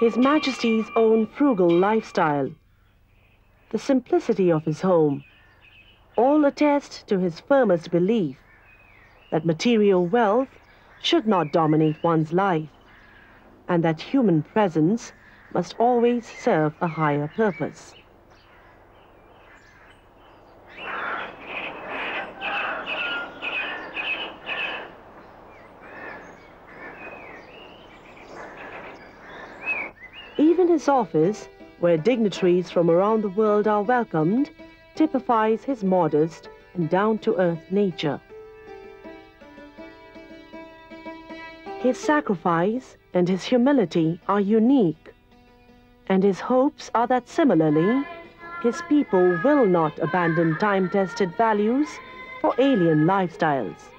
His Majesty's own frugal lifestyle, the simplicity of his home, all attest to his firmest belief that material wealth should not dominate one's life, and that human presence must always serve a higher purpose. Even his office, where dignitaries from around the world are welcomed, typifies his modest and down-to-earth nature. His sacrifice and his humility are unique, and his hopes are that similarly, his people will not abandon time-tested values for alien lifestyles.